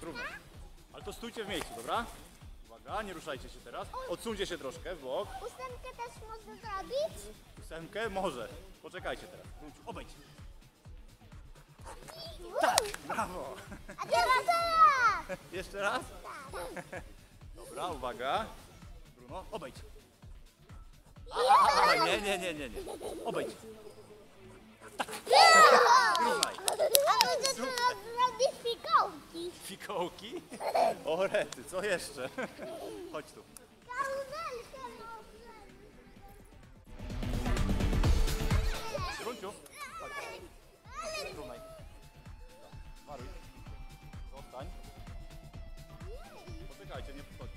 Trudno. Ale to stójcie w miejscu, dobra? Uwaga, nie ruszajcie się teraz. Odsuńcie się troszkę w bok. Ósemkę też można zrobić? Ósemkę? Może. Poczekajcie teraz. Obejdź. Tak, brawo. A teraz! Jeszcze raz? Dobra, uwaga. Bruno, obejdź. A, a, a, nie, nie, nie, nie, nie. Obejdź. Mikołki? O rety, co jeszcze? Chodź tu. Grunciu, chodź. Maruj. Zostań. Poczekajcie, nie podchodź.